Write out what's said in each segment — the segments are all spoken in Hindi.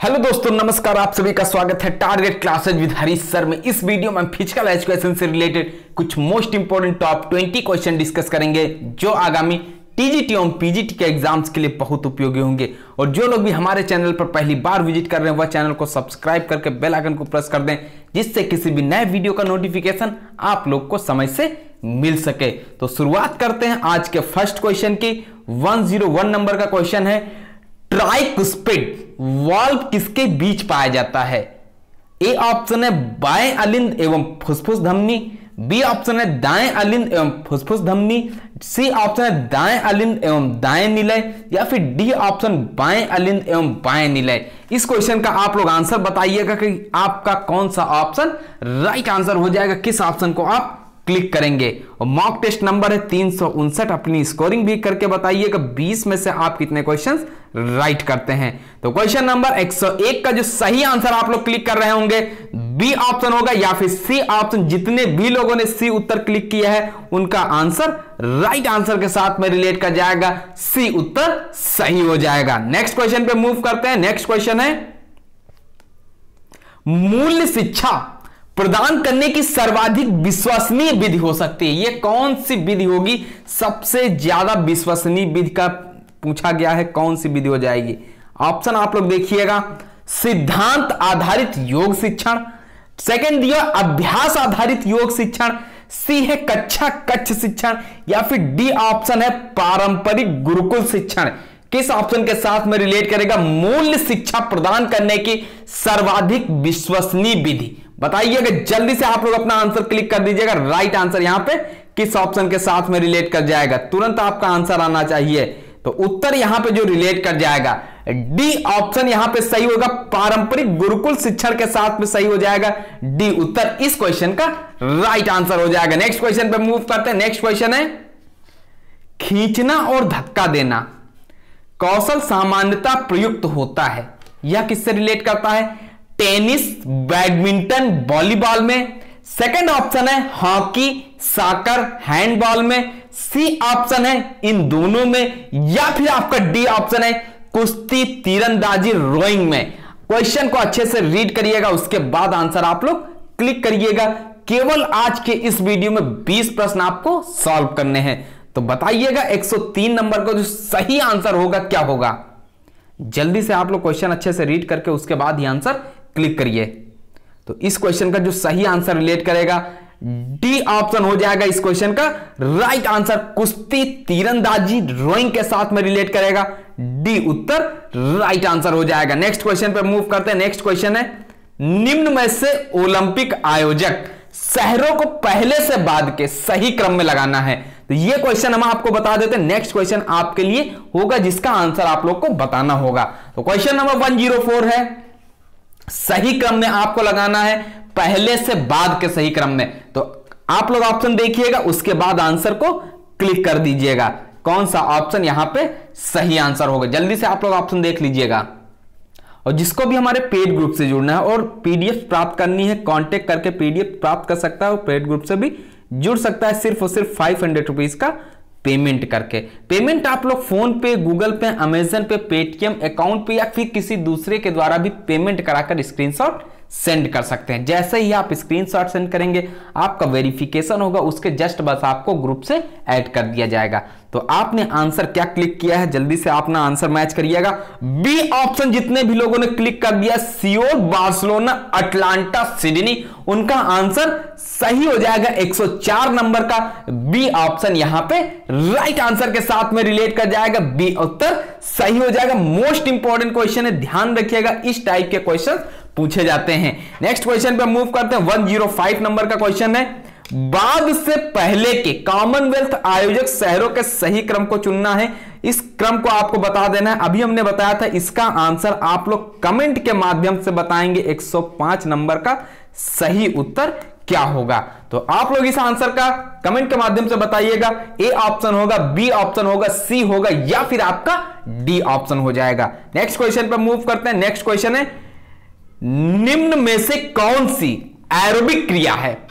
हेलो दोस्तों, नमस्कार, आप सभी का स्वागत है target classes with Harish sir में। इस वीडियो में फ़िज़िकल एजुकेशन से रिलेटेड कुछ most important top 20 question discuss करेंगे, जो आगामी टीजीटी और पीजीटी के एग्ज़ाम्स के लिए बहुत उपयोगी होंगे। और जो लोग भी हमारे चैनल पर पहली बार विज़िट कर रहे हैं, वह चैनल को सब्सक्राइब करके बेल आइकन को प्रेस कर दें, जिससे किसी भी नए वीडियो का नोटिफिकेशन आप लोग को समय से मिल सके। तो शुरुआत करते हैं आज के फ़र्स्ट क्वेश्चन की। 101 नंबर का क्वेश्चन है ट्राइकुस्पिड वाल्व किसके बीच पाया जाता है? ए ऑप्शन है बाएँ अलिंद एवं फुसफुस धमनी, बी ऑप्शन है दाएँ अलिंद एवं फुसफुस धमनी, सी ऑप्शन है दाएँ अलिंद एवं दाएँ निलय, या फिर डी ऑप्शन बाएँ अलिंद एवं बाएँ निलय। इस क्वेश्चन का आप लोग आंसर बताइएगा कि आपका कौन सा ऑप्शन राइट आंसर हो जाएगा, किस ऑप्शन को आप क्लिक करेंगे। और मॉक टेस्ट नंबर है तीन सौ उनसठ। अपनी स्कोरिंग भी करके बताइएगा। 20 में से आप कितने क्वेश्चंस राइट करते हैं। तो क्वेश्चन नंबर 101 का जो सही आंसर आप लोग क्लिक कर रहे होंगे बी ऑप्शन होगा या फिर सी ऑप्शन जितने भी लोगों ने सी उत्तर क्लिक किया है, उनका आंसर राइट आंसर के साथ में रिलेट कर जाएगा। सी उत्तर सही हो जाएगा। नेक्स्ट क्वेश्चन पे मूव करते हैं। नेक्स्ट क्वेश्चन है, मूल्य शिक्षा। प्रदान करने की सर्वाधिक विश्वसनीय विधि हो सकती है। यह कौन सी विधि होगी? सबसे ज़्यादा विश्वसनीय विधि का पूछा गया है, कौन सी विधि हो जाएगी? ऑप्शन आप लोग देखिएगा। सिद्धांत आधारित योग शिक्षण। सेकंड दिया अभ्यास आधारित योग शिक्षण। सी है कक्षा, कच्छ शिक्षण। या फिर डी ऑप्शन है पारंपरिक गुरुकुल शिक्षण। किस ऑप्शन के साथ में रिलेट करेगा? मूल्य शिक्षा प्रदान करने की सर्वाधिक विश्वसनीय विधि। बताइएगा जल्दी से आप लोग अपना आंसर क्लिक कर दीजिएगा राइट आंसर यहाँ पे, किस ऑप्शन के साथ में रिलेट कर जाएगा? तुरंत आपका आंसर आना चाहिए। तो उत्तर यहाँ पे जो रिलेट कर जाएगा डी ऑप्शन यहाँ पे सही होगा, पारंपरिक गुरुकुल शिक्षण के साथ में सही हो जाएगा। डी उत्तर इस क्वेश्चन का राइट आंसर हो जाएगा। नेक्स्ट क्वेश्चन पे मूव करते हैं। नेक्स्ट क्वेश्चन है, खींचना और धक्का देना। कौशल सामान्यता प्रयुक्त होता है। यह किससे रिलेट करता है? टेनिस, बैडमिंटन, वॉलीबॉल में। सेकंड ऑप्शन है हॉकी साकर हैंडबॉल में। सी ऑप्शन है इन दोनों में। या फिर आपका डी ऑप्शन है कुश्ती तीरंदाजी रोइंग में। क्वेश्चन को अच्छे से रीड करिएगा, उसके बाद आंसर आप लोग क्लिक करिएगा। केवल आज के इस वीडियो में 20 प्रश्न आपको सॉल्व करने हैं। तो बताइएगा 103 नंबर का जो सही आंसर होगा, क्या होगा? जल्दी से आप लोग क्वेश्चन अच्छे से रीड करके उसके बाद ही आंसर क्लिक करिए। तो इस क्वेश्चन का जो सही आंसर रिलेट करेगा डी ऑप्शन हो जाएगा इस क्वेश्चन का। राइट आंसर कुश्ती तीरंदाजी ड्रॉइंग के साथ में रिलेट करेगा। डी उत्तर राइट आंसर हो जाएगा। नेक्स्ट क्वेश्चन पर मूव करते हैं। नेक्स्ट क्वेश्चन है, निम्न में से ओलंपिक आयोजक शहरों को पहले से बाद के सही क्रम में लगाना है। तो ये क्वेश्चन हम आपको बता देते हैं। नेक्स्ट क्वेश्चन आपके लिए होगा, जिसका आंसर आप लोग को बताना होगा। तो क्वेश्चन नंबर 104 है। सही क्रम में आपको लगाना है, पहले से बाद के सही क्रम में। तो आप लोग ऑप्शन देखिएगा, उसके बाद आंसर को क्लिक कर दीजिएगा। कौन सा ऑप्शन यहाँ पे सही आंसर होगा? जल्दी से आप लोग ऑप्शन देख लीजिएगा। और जिसको भी हमारे पेड ग्रुप से जुड़ना है, और पीडीएफ प्राप्त करनी है कांटेक्ट करके पीडीएफ प्राप्त कर सकता है, और पेड ग्रुप से भी जुड़ सकता है, सिर्फ़ और सिर्फ़ फाइव हंड्रेड रुपीज़ का पेमेंट करके। पेमेंट आप लोग फ़ोन पे, गूगल पे, अमेजन पे, पेटीएम अकाउंट पे या फिर किसी दूसरे के द्वारा भी पेमेंट कराकर स्क्रीनशॉट सेंड कर सकते हैं। जैसे ही आप स्क्रीनशॉट सेंड करेंगे, आपका वेरिफिकेशन होगा, उसके जस्ट बस आपको ग्रुप से ऐड कर दिया जाएगा। तो आपने आंसर क्या क्लिक किया है? जल्दी से अपना आंसर मैच करिएगा। बी ऑप्शन जितने भी लोगों ने क्लिक कर दिया, सियोल, बार्सिलोना, अटलांटा, सिडनी, उनका आंसर सही हो जाएगा 104 नंबर का। बी ऑप्शन यहाँ पे राइट आंसर के साथ में रिलेट कर जाएगा। बी उत्तर सही हो जाएगा। मोस्ट इंपॉर्टेंट क्वेश्चन है, ध्यान रखिएगा, इस टाइप के क्वेश्चन पूछे जाते हैं। नेक्स्ट क्वेश्चन पे मूव करते हैं। 105 नंबर का क्वेश्चन है। बाद से पहले के कॉमनवेल्थ आयोजक शहरों के सही क्रम को चुनना है। इस क्रम को आपको बता देना है। अभी हमने बताया था, इसका आंसर आप लोग कमेंट के माध्यम से बताएँगे। 105 नंबर का सही उत्तर क्या होगा? तो आप लोग इस आंसर का कमेंट के माध्यम से बताइएगा। ए ऑप्शन होगा, बी ऑप्शन होगा, सी होगा, या फिर आपका डी ऑप्शन हो जाएगा। नेक्स्ट क्वेश्चन पर मूव करते हैं। नेक्स्ट क्वेश्चन है, निम्न में से कौन सी एरोबिक क्रिया है?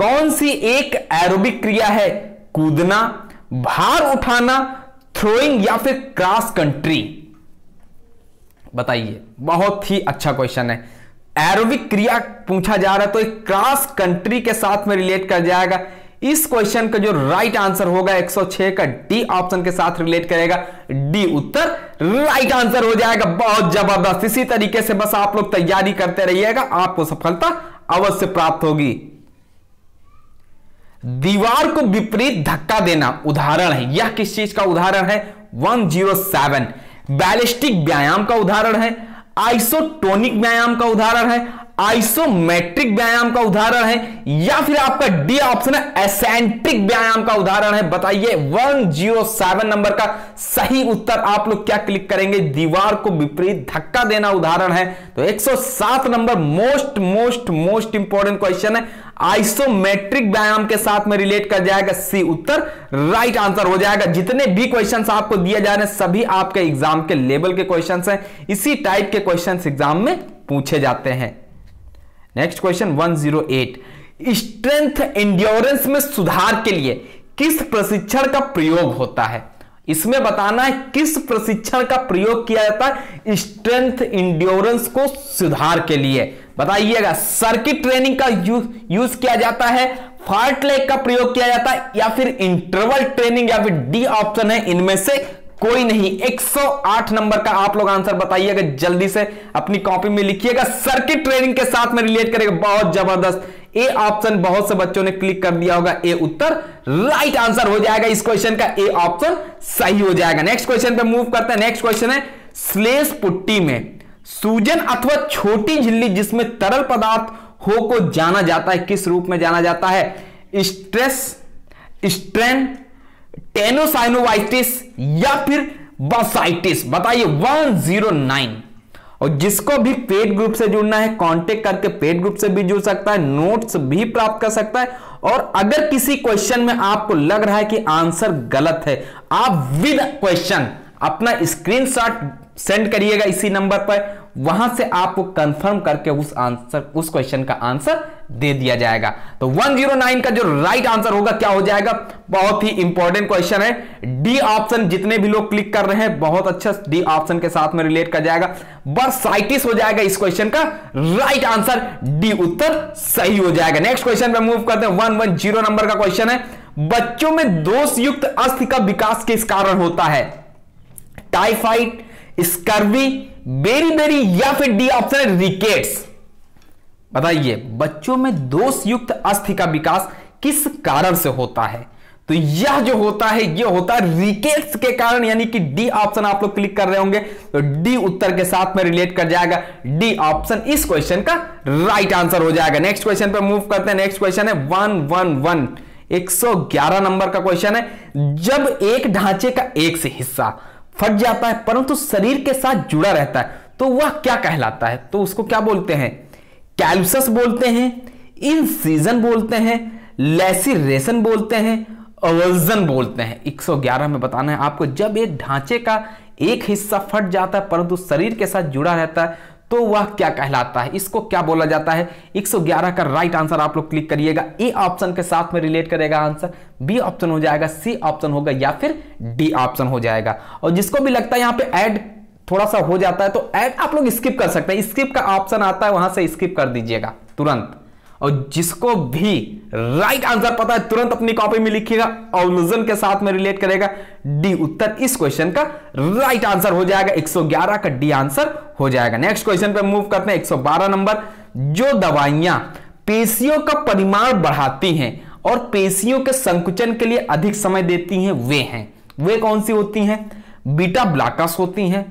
कौन सी एक एरोबिक क्रिया है? कूदना, भार उठाना थ्रोइंग या फिर क्रॉस कंट्री बताइए, बहुत ही अच्छा क्वेश्चन है। एरोबिक क्रिया पूछा जा रहा है तो एक क्रॉस कंट्री के साथ में रिलेट कर जाएगा। इस क्वेश्चन का जो राइट आंसर होगा 106 का डी ऑप्शन के साथ रिलेट करेगा। डी उत्तर राइट आंसर हो जाएगा। बहुत ज़बरदस्त। इसी तरीके से बस आप लोग तैयारी करते रहिएगा, आपको सफलता अवश्य प्राप्त होगी। दीवार को विपरीत धक्का देना उदाहरण है। यह किस चीज़ का उदाहरण है? 107 बैलिस्टिक व्यायाम का उदाहरण है। आइसोटोनिक व्यायाम का उदाहरण है। आइसोमेट्रिक व्यायाम का उदाहरण है, या फिर आपका डी ऑप्शन है एसेंट्रिक व्यायाम का उदाहरण है। बताइए 107 नंबर का सही उत्तर आप लोग क्या क्लिक करेंगे? दीवार को विपरीत धक्का देना उदाहरण है। तो 107 number most most most important question है। आइसोमेट्रिक व्यायाम के साथ में रिलेट कर जाएगा सी उत्तर राइट आंसर हो जाएगा। जितने भी क्वेश्चंस आपको दिए जा रहे हैं, सभी आपके एग्ज़ाम के लेवल के क्वेश्चंस हैं। इसी टाइप के क्वेश्चंस एग्ज़ाम में पूछे जाते हैं। नेक्स्ट क्वेश्चन 108 स्ट्रेंथ इंड्योरेंस में सुधार के लिए किस प्रशिक्षण का प्रयोग होता है? इसमें बताना है किस प्रशिक्षण का प्रयोग किया जाता है? स्ट्रेंथ इंड्योरेंस को सुधार के लिए। बताइएगा सर्किट ट्रेनिंग का यूज़ यूज़ किया जाता है फार्ट लेग का प्रयोग किया जाता है या फिर इंटरवल ट्रेनिंग या फिर डी ऑप्शन है, इनमें से कोई नहीं 108 नंबर का आप लोग आंसर बताइएगा जल्दी से अपनी कॉपी में लिखिएगा। सर्किट ट्रेनिंग के साथ में रिलेट करेगा, बहुत ज़बरदस्त। ए ऑप्शन, बहुत से बच्चों ने क्लिक कर दिया होगा, ए उत्तर, राइट आंसर हो जाएगा। इस क्वेश्चन का ए ऑप्शन सही हो जाएगा। नेक्स्ट क्वेश्चन पे मूव करते हैं। नेक्स्ट क्वेश्चन है स्लेस पुट्टी में, सूजन अथवा छोटी झिल्ली जिसमें तरल पदार्थ हो को जाना जाता है, किस रूप में जाना जाता है? स्ट्रेस, स्ट्रेन टेनोसाइनोवाइटिस या फिर बसाइटिस, बताइए 109 और जिसको भी पेड ग्रुप से जुड़ना है कांटेक्ट करके पेड ग्रुप से भी जुड़ सकता है नोट्स भी प्राप्त कर सकता है। और अगर किसी क्वेश्चन में आपको लग रहा है कि आंसर गलत है, आप विद क्वेश्चन अपना स्क्रीनशॉट सेंड करिएगा इसी नंबर पर। वहाँ से आपको कंफर्म करके उस आंसर उस क्वेश्चन का आंसर दे दिया जाएगा। तो 109 का जो राइट आंसर होगा, क्या हो जाएगा? बहुत ही इंपॉर्टेंट क्वेश्चन है। डी ऑप्शन जितने भी लोग क्लिक कर रहे हैं, बहुत अच्छा डी ऑप्शन के साथ में रिलेट कर जाएगा। बर्साइटिस हो जाएगा इस क्वेश्चन का। राइट आंसर डी उत्तर सही हो जाएगा। नेक्स्ट क्वेश्चन पे मूव करते हैं। वन नंबर का क्वेश्चन है। बच्चों में दोष युक्त अस्थि का विकास किस कारण होता है? टाइफाइड स्कर्वी बेरी बेरी या फिर डी ऑप्शन रिकेट्स बताइए, बच्चों में दोष युक्त अस्थि का विकास किस कारण से होता है? तो यह जो होता है यह होता है रिकेट्स के कारण, यानी कि डी ऑप्शन आप लोग क्लिक कर रहे होंगे तो डी उत्तर के साथ में रिलेट कर जाएगा। डी ऑप्शन, इस क्वेश्चन का राइट आंसर हो जाएगा। नेक्स्ट क्वेश्चन पे मूव करते हैं। नेक्स्ट क्वेश्चन है वन वन वन। 111 नंबर का क्वेश्चन है। जब एक ढांचे का एक से हिस्सा फट जाता है, परंतु शरीर के साथ जुड़ा रहता है तो वह क्या कहलाता है? तो उसको क्या बोलते हैं? कैल्सस बोलते हैं इन सीज़न बोलते हैं, लेसिरेशन बोलते हैं, अवर्जन बोलते हैं। 111 में बताना है आपको, जब एक ढांचे का एक हिस्सा फट जाता है, परंतु शरीर के साथ जुड़ा रहता है तो वह क्या कहलाता है? इसको क्या बोला जाता है? 111 का राइट आंसर आप लोग क्लिक करिएगा। ए ऑप्शन के साथ में रिलेट करेगा आंसर बी ऑप्शन हो जाएगा सी ऑप्शन होगा या फिर डी ऑप्शन हो जाएगा। और जिसको भी लगता है यहाँ पे ऐड थोड़ा सा हो जाता है तो ऐड आप लोग स्किप कर सकते हैं। स्किप का ऑप्शन आता है, वहाँ से स्किप कर दीजिएगा, तुरंत। और जिसको भी राइट आंसर पता है, तुरंत अपनी कॉपी में लिखिएगा ऑलूजन के साथ में रिलेट करेगा। डी उत्तर इस क्वेश्चन का राइट आंसर हो जाएगा 111 का डी आंसर हो जाएगा। नेक्स्ट क्वेश्चन पे मूव करते हैं 112 नंबर जो दवाइयाँ पेशियों का परिमाण बढ़ाती हैं और पेशियों के संकुचन के लिए अधिक समय देती हैं, वे हैं। वे कौन सी होती हैं? बीटा ब्लाकस होती हैं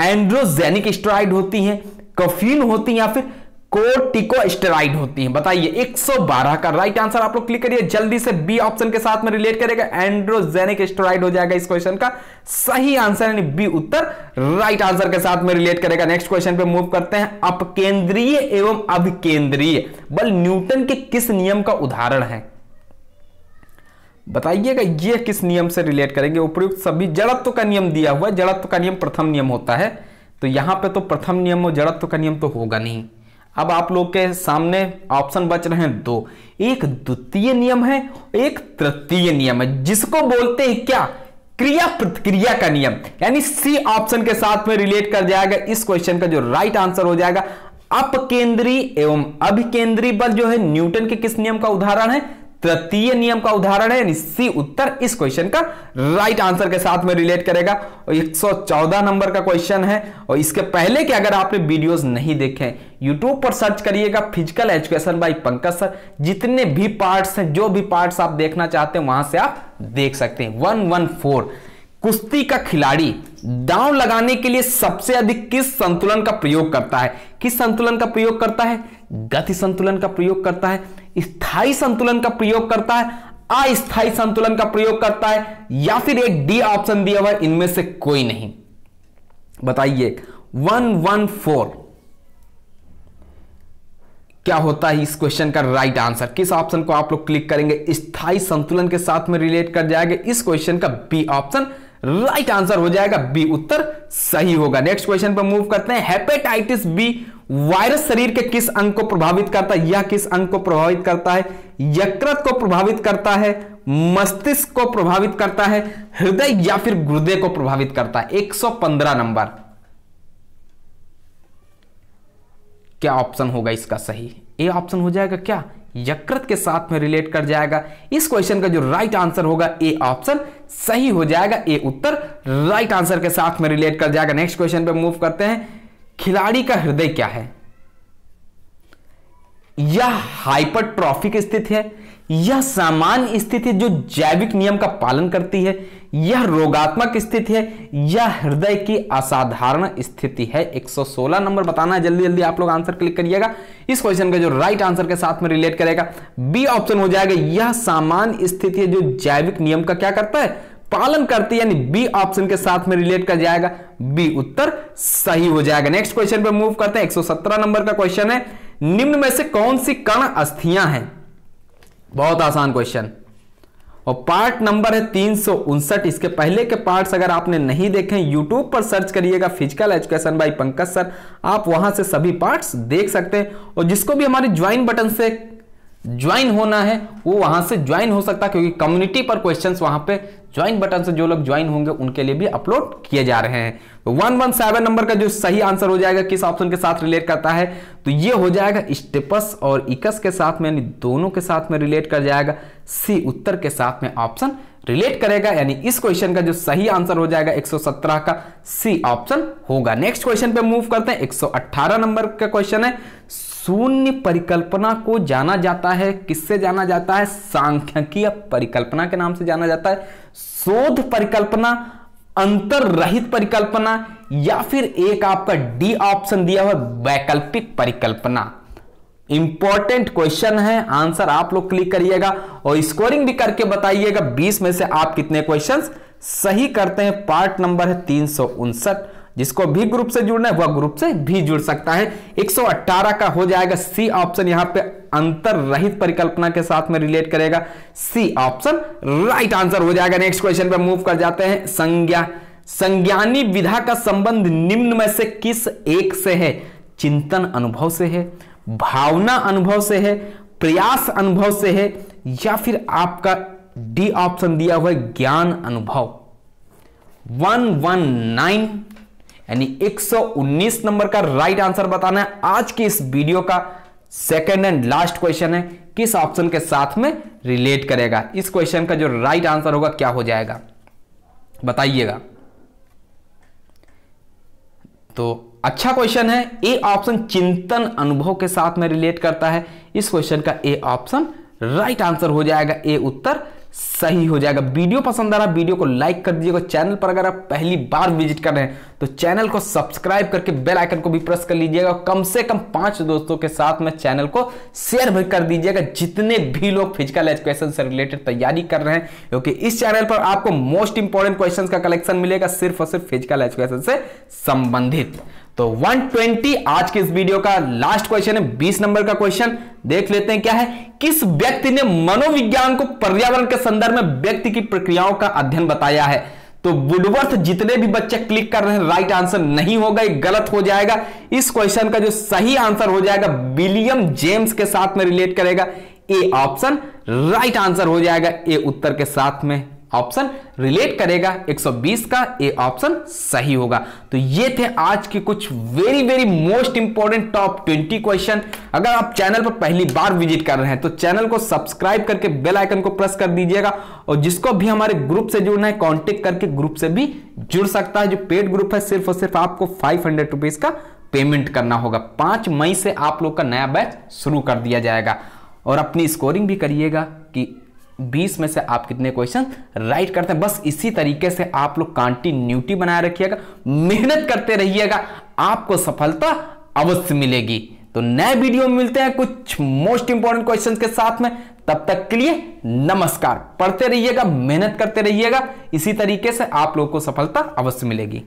एंड्रोजेनिक स्टेरॉइड होती हैं, कफीन होती हैं या फिर कोर्टिकोस्टेरॉइड होती हैं। बताइए 112 का राइट आंसर आप लोग क्लिक करिए, जल्दी से बी ऑप्शन के साथ में रिलेट करेगा, एंड्रोजेनिक स्टेरॉइड हो जाएगा इस क्वेश्चन का। सही आंसर यानी बी उत्तर राइट आंसर के साथ में रिलेट करेगा। नेक्स्ट क्वेश्चन पे मूव करते हैं, अपकेंद्रीय एवं अभिकेंद्रीय। बल न्यूटन के किस नियम का उदाहरण है? बताइएगा ये किस नियम से रिलेट करेंगे? उपयुक्त सभी जड़त्व का नियम दिया हुआ है। जड़त्व का नियम प्रथम नियम होता है। तो यहाँ पे तो प्रथम नियम और जड़त्व का नियम तो होगा नहीं। अब आप लोग के सामने ऑप्शन बच रहे हैं दो। एक द्वितीय नियम है, एक तृतीय नियम है। जिसको बोलते हैं क्या? क्रिया प्रतिक्रिया का नियम। यानी सी ऑप्शन के साथ में रिलेट कर जाएगा। इस क्वेश्चन का जो राइट आंसर हो जाएगा अपकेंद्रीय एवं अभिकेंद्रीय बल जो है न्यूटन के किस नियम का उदाहरण है? तृतीय नियम का उदाहरण है सी उत्तर इस क्वेश्चन का राइट आंसर के साथ में रिलेट करेगा। और 114 नंबर का क्वेश्चन है, और इसके पहले के अगर आपने वीडियोस नहीं देखे यूट्यूब पर सर्च करिएगा physical education by Pankaj sir जितने भी पार्ट्स हैं, जो भी पार्ट्स आप देखना चाहते हैं, वहाँ से आप देख सकते हैं। वन वन फोर कुश्ती का खिलाड़ी दांव लगाने के लिए सबसे अधिक किस संतुलन का प्रयोग करता है? किस संतुलन का प्रयोग करता है? गति संतुलन का प्रयोग करता है, स्थायी संतुलन का प्रयोग करता है, अस्थायी संतुलन का प्रयोग करता है, या फिर एक डी ऑप्शन दिया हुआ इनमें से कोई नहीं। बताइए वन वन फोर क्या होता है इस क्वेश्चन का राइट आंसर किस ऑप्शन को आप लोग क्लिक करेंगे? स्थायी संतुलन के साथ में रिलेट कर जाएगा। इस क्वेश्चन का बी ऑप्शन राइट आंसर हो जाएगा बी उत्तर सही होगा। नेक्स्ट क्वेश्चन पर मूव करते हैं। हेपेटाइटिस बी वायरस शरीर के किस अंग को प्रभावित करता है? यह किस अंग को प्रभावित करता है? यकृत को प्रभावित करता है, मस्तिष्क को प्रभावित करता है, हृदय या फिर गुर्दे को प्रभावित करता है। 115 नंबर। क्या ऑप्शन होगा इसका सही? ए ऑप्शन हो जाएगा क्या? यकृत के साथ में रिलेट कर जाएगा। इस क्वेश्चन का जो राइट आंसर होगा ए ऑप्शन सही हो जाएगा ए उत्तर राइट आंसर के साथ में रिलेट कर जाएगा। नेक्स्ट क्वेश्चन पे मूव करते हैं। खिलाड़ी का हृदय क्या है? यह हाइपरट्रॉफिक स्थिति है। यह सामान्य स्थिति जो जैविक नियम का पालन करती है, यह रोगात्मक स्थिति है, यह हृदय की असाधारण स्थिति है। 116 नंबर बताना है, जल्दी जल्दी आप लोग आंसर क्लिक करिएगा। इस क्वेश्चन का जो राइट आंसर के साथ में रिलेट करेगा। बी ऑप्शन हो जाएगा, यह सामान्य स्थिति है जो जैविक नियम का क्या करता है? पालन करती है, यानी बी ऑप्शन के साथ में रिलेट कर जाएगा। बी उत्तर सही हो जाएगा। नेक्स्ट क्वेश्चन पर मूव करते हैं 117 नंबर का क्वेश्चन है, निम्न में से कौन सी कर्ण अस्थियाँ हैं? बहुत आसान क्वेश्चन और पार्ट नंबर है तीन सौ उनसठ. इसके पहले के पार्ट्स अगर आपने नहीं देखे यूट्यूब पर सर्च करिएगा physical education by Pankaj sir आप वहाँ से सभी पार्ट्स देख सकते हैं. और जिसको भी हमारे ज्वाइन बटन से ज्वाइन होना है, वो वहाँ से ज्वाइन हो सकता है, क्योंकि कम्युनिटी पर क्वेश्चन वहाँ पे ज्वाइन बटन से जो लोग ज्वाइन होंगे, उनके लिए भी अपलोड किए जा रहे हैं। तो वन वन सेवन नंबर का जो सही आंसर हो जाएगा, किस ऑप्शन के साथ रिलेट करता है तो ये हो जाएगा स्टेपस और इकस के साथ में, यानी दोनों के साथ में रिलेट कर जाएगा सी उत्तर के साथ में ऑप्शन रिलेट करेगा, यानी इस क्वेश्चन का जो सही आंसर हो जाएगा 117 का सी ऑप्शन होगा। नेक्स्ट क्वेश्चन पे मूव करते हैं 118 नंबर का क्वेश्चन है शून्य परिकल्पना को जाना जाता है। किससे जाना जाता है? सांख्यिकीय परिकल्पना के नाम से जाना जाता है। शोध परिकल्पना अंतर रहित परिकल्पना, या फिर एक आपका डी ऑप्शन दिया हुआ वैकल्पिक परिकल्पना। इंपॉर्टेंट क्वेश्चन है आंसर आप लोग क्लिक करिएगा और स्कोरिंग भी करके बताइएगा। 20 में से आप कितने क्वेश्चंस सही करते हैं? पार्ट नंबर है तीन सौ उनसठ। जिसको भी ग्रुप से जुड़ना है, वह ग्रुप से भी जुड़ सकता है। 118 का हो जाएगा। सी ऑप्शन यहाँ पे अंतर रहित परिकल्पना के साथ में रिलेट करेगा। सी ऑप्शन राइट आंसर हो जाएगा। नेक्स्ट क्वेश्चन पे मूव कर जाते हैं। संज्ञा। संज्ञानी विधा का संबंध निम्न में से किस एक से है? चिंतन अनुभव से है, भावना अनुभव से है, प्रयास अनुभव से है, या फिर आपका डी ऑप्शन दिया हुआ है ज्ञान अनुभव। वन वन नाइन यानी 119 नंबर का राइट आंसर बताना है। आज की इस वीडियो का सेकेंड एंड लास्ट क्वेश्चन है। किस ऑप्शन के साथ में रिलेट करेगा? इस क्वेश्चन का जो राइट आंसर होगा, क्या हो जाएगा? बताइएगा। तो अच्छा क्वेश्चन है। ए ऑप्शन चिंतन अनुभव के साथ में रिलेट करता है। इस क्वेश्चन का ए ऑप्शन राइट आंसर हो जाएगा। ए उत्तर सही हो जाएगा। वीडियो पसंद आ रहा वीडियो को लाइक कर दीजिएगा। चैनल पर अगर आप पहली बार विज़िट कर रहे हैं तो चैनल को सब्सक्राइब करके बेल आइकन को भी प्रेस कर लीजिएगा। कम से कम पाँच दोस्तों के साथ में चैनल को शेयर भी कर दीजिएगा। जितने भी लोग फ़िज़िकल एजुकेशन से रिलेटेड तैयारी कर रहे हैं, क्योंकि इस चैनल पर आपको मोस्ट इंपॉर्टेंट क्वेश्चन का कलेक्शन मिलेगा, सिर्फ़ और सिर्फ़ फ़िज़िकल एजुकेशन से संबंधित। तो 120 आज के इस वीडियो का लास्ट क्वेश्चन है 20 नंबर का क्वेश्चन देख लेते हैं क्या है, किस व्यक्ति ने मनोविज्ञान को पर्यावरण के संदर्भ में व्यक्ति की प्रक्रियाओं का अध्ययन बताया है? तो वुडवर्थ जितने भी बच्चे क्लिक कर रहे हैं राइट आंसर नहीं होगा, ये गलत हो जाएगा। इस क्वेश्चन का जो सही आंसर हो जाएगा विलियम जेम्स के साथ में रिलेट करेगा। ए ऑप्शन राइट आंसर हो जाएगा ए उत्तर के साथ में। ऑप्शन रिलेट करेगा 120 का ए ऑप्शन सही होगा। तो ये थे आज के कुछ very very most important top 20 question अगर आप चैनल पर पहली बार विज़िट कर रहे हैं तो चैनल को सब्सक्राइब करके बेल आइकन को प्रेस कर दीजिएगा और जिसको भी हमारे ग्रुप से जुड़ना है कॉन्टेक्ट करके ग्रुप से भी जुड़ सकता है। जो पेड ग्रुप है, सिर्फ़ और सिर्फ़ आपको फाइव हंड्रेड रुपीज़ का पेमेंट करना होगा। पाँच मई से आप लोग का नया बैच शुरू कर दिया जाएगा। और अपनी स्कोरिंग भी करिएगा कि 20 में से आप कितने क्वेश्चन राइट करते हैं। बस इसी तरीके से आप लोग कॉन्टिन्यूटी बनाए रखिएगा, मेहनत करते रहिएगा, आपको सफलता अवश्य मिलेगी। तो नए वीडियो में मिलते हैं कुछ मोस्ट इंपॉर्टेंट क्वेश्चन के साथ में। तब तक के लिए नमस्कार। पढ़ते रहिएगा, मेहनत करते रहिएगा, इसी तरीके से आप लोग को सफलता अवश्य मिलेगी।